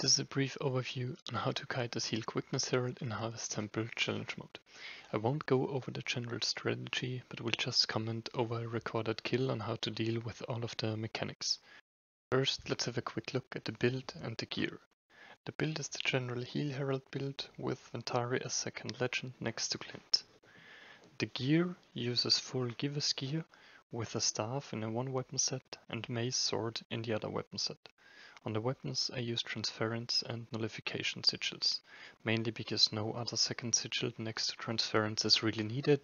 This is a brief overview on how to kite the Seal Quickness Herald in Harvest Temple Challenge mode. I won't go over the general strategy, but will just comment over a recorded kill on how to deal with all of the mechanics. First, let's have a quick look at the build and the gear. The build is the general Heal Herald build with Ventari as second legend next to Glint. The gear uses full Giver's gear with a staff in a one weapon set and mace sword in the other weapon set. On the weapons I use transference and nullification sigils, mainly because no other second sigil next to transference is really needed,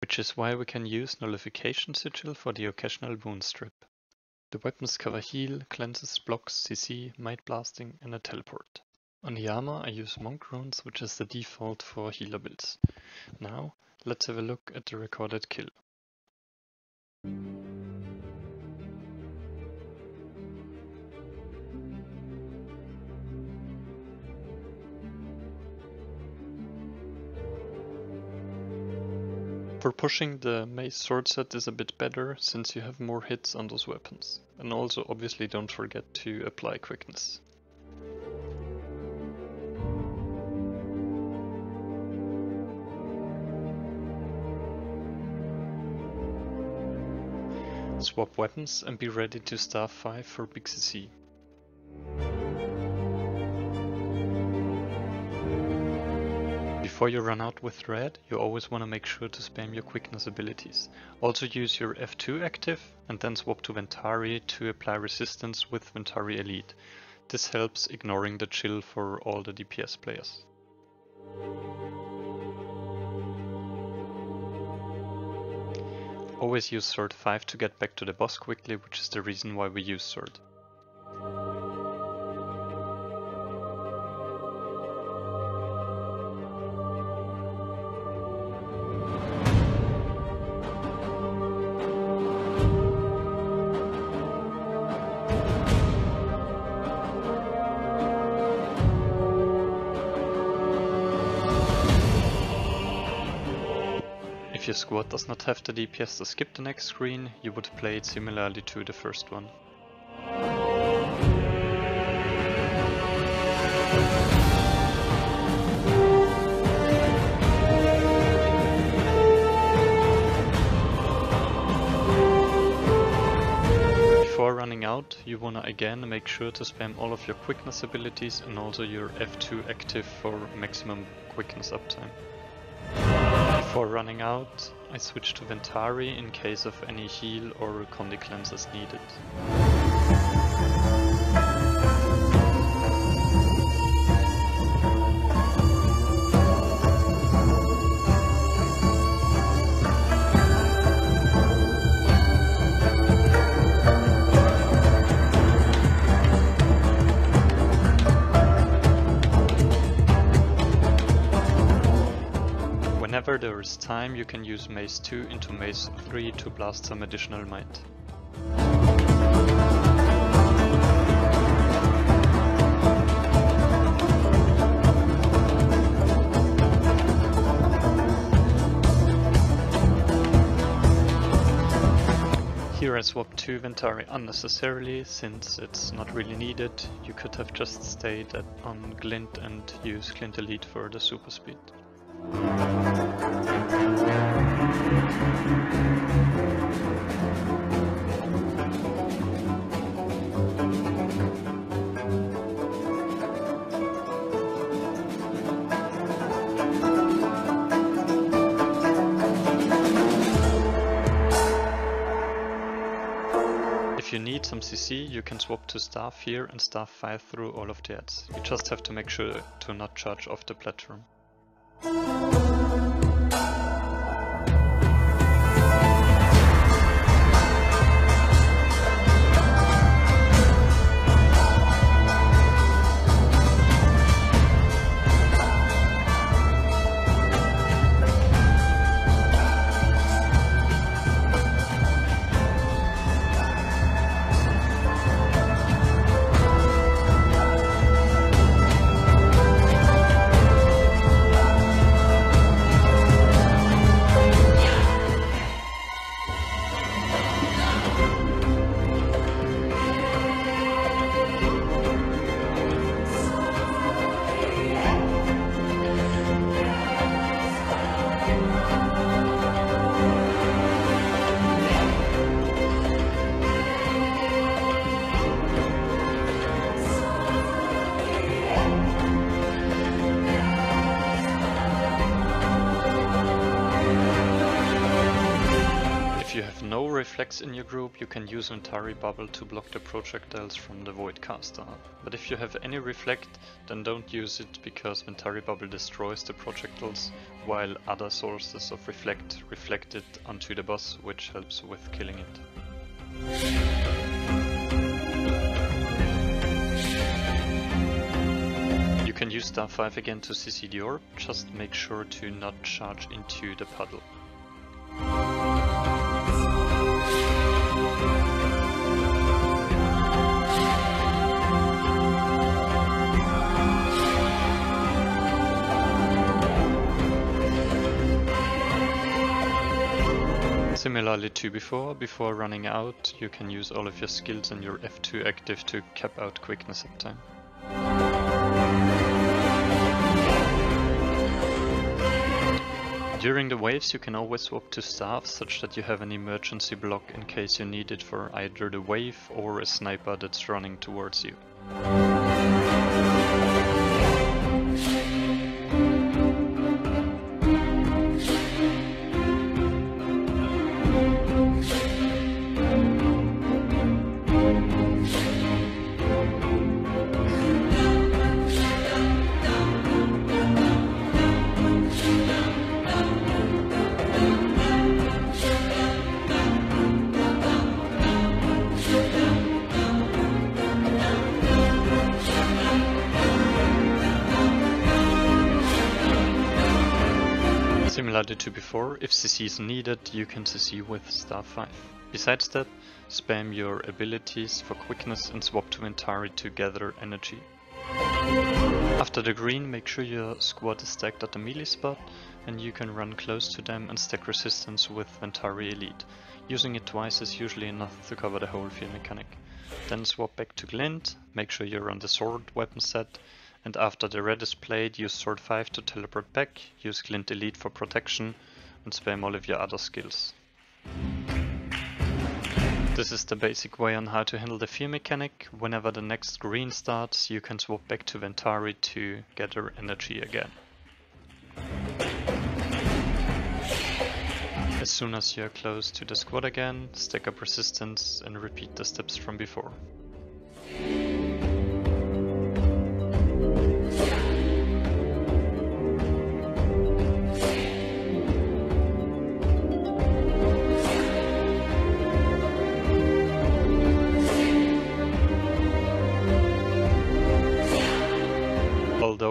which is why we can use nullification sigil for the occasional wound strip. The weapons cover heal, cleanses, blocks, CC, might blasting and a teleport. On the armor I use monk runes, which is the default for healer builds. Now let's have a look at the recorded kill. For pushing the mace sword set is a bit better since you have more hits on those weapons. And also obviously don't forget to apply quickness. Swap weapons and be ready to staff 5 for Big CC. Before you run out with red, you always want to make sure to spam your quickness abilities. Also use your F2 active and then swap to Ventari to apply resistance with Ventari Elite. This helps ignoring the chill for all the DPS players. Always use Sword 5 to get back to the boss quickly, which is the reason why we use Sword. If your squad does not have the DPS to skip the next screen, you would play it similarly to the first one. Before running out, you wanna again make sure to spam all of your quickness abilities and also your F2 active for maximum quickness uptime. Before running out, I switch to Ventari in case of any heal or Condi cleanses needed. Is time, you can use Mace 2 into Mace 3 to blast some additional might. Here I swapped to Ventari unnecessarily, since it's not really needed. You could have just stayed on Glint and use Glint Elite for the super speed. You need you can swap to Staff here and Staff 5 through all of the ads. You just have to make sure to not charge off the platform. In your group, you can use Ventari Bubble to block the projectiles from the Voidcaster. But if you have any reflect, then don't use it because Ventari Bubble destroys the projectiles, while other sources of reflect reflect it onto the boss, which helps with killing it. You can use staff 5 again to CC the orb, just make sure to not charge into the puddle. Similarly to before, before running out, you can use all of your skills and your F2 active to cap out quickness at time. During the waves you can always swap to staff such that you have an emergency block in case you need it for either the wave or a sniper that's running towards you. Similar to before, if CC is needed, you can CC with staff 5. Besides that, spam your abilities for quickness and swap to Ventari to gather energy. After the green, make sure your squad is stacked at the melee spot and you can run close to them and stack resistance with Ventari Elite. Using it twice is usually enough to cover the whole field mechanic. Then swap back to Glint, make sure you're on the sword weapon set and after the red is played, use sword 5 to teleport back, use Glint Elite for protection, and spam all of your other skills. This is the basic way on how to handle the fear mechanic. Whenever the next green starts, you can swap back to Ventari to gather energy again. As soon as you're close to the squad again, stack up resistance and repeat the steps from before.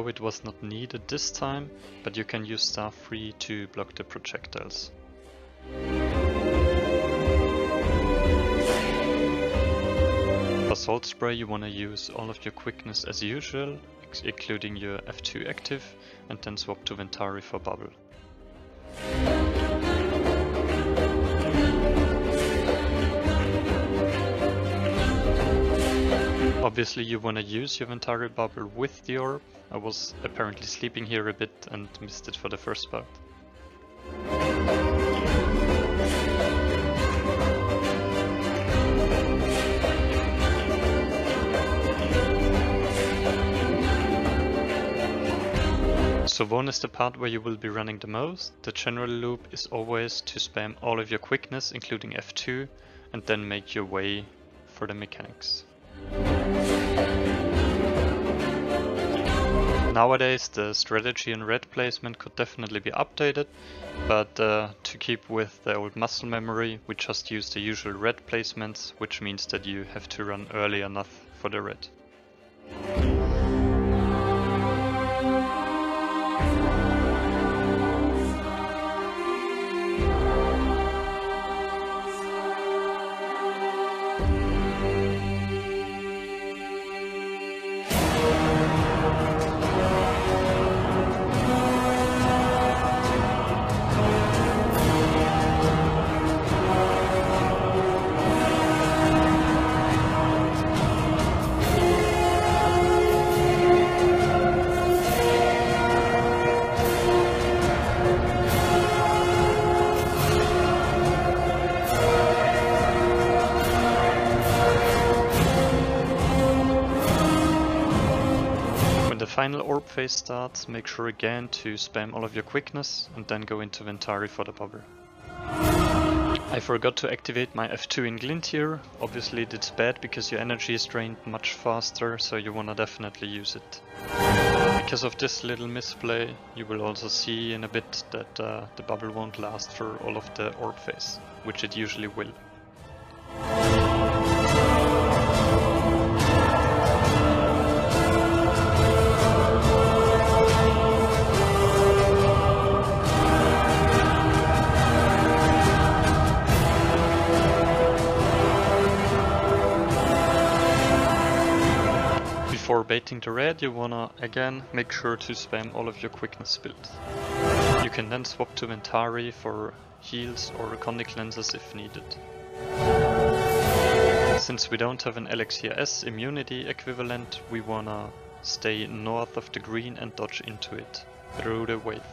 Although it was not needed this time, but you can use staff 3 to block the projectiles. For Salt Spray you wanna use all of your quickness as usual, including your F2 active, and then swap to Ventari for Bubble. Obviously you wanna use your Ventari bubble with the orb. I was apparently sleeping here a bit and missed it for the first part. So one is the part where you will be running the most. The general loop is always to spam all of your quickness, including F2, and then make your way for the mechanics. Nowadays the strategy and red placement could definitely be updated, but uh, to keep with the old muscle memory we just use the usual red placements, which means that you have to run early enough for the red. Final orb phase starts, make sure again to spam all of your quickness and then go into Ventari for the bubble. I forgot to activate my F2 in Glint here. Obviously it's bad because your energy is drained much faster, so you wanna definitely use it. Because of this little misplay, you will also see in a bit that uh, the bubble won't last for all of the orb phase, which it usually will. Before baiting the red, you wanna again make sure to spam all of your quickness builds. You can then swap to Ventari for heals or Condi cleanses if needed. Since we don't have an Elixir immunity equivalent, we wanna stay north of the green and dodge into it through the wave.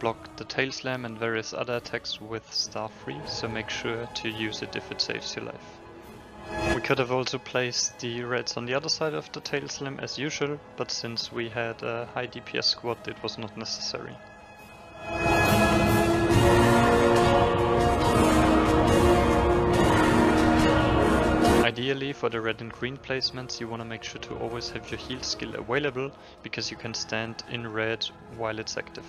Block the Tail Slam and various other attacks with Staff 3, so make sure to use it if it saves your life. We could have also placed the reds on the other side of the Tail Slam as usual, but since we had a high DPS squad it was not necessary. Ideally for the red and green placements you wanna make sure to always have your heal skill available, because you can stand in red while it's active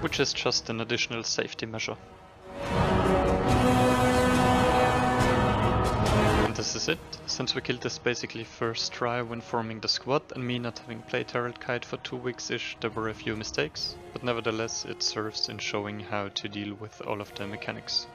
which is just an additional safety measure. And this is it. Since we killed this basically first try when forming the squad and me not having played Herald Kite for two weeks-ish, there were a few mistakes, but nevertheless it serves in showing how to deal with all of the mechanics.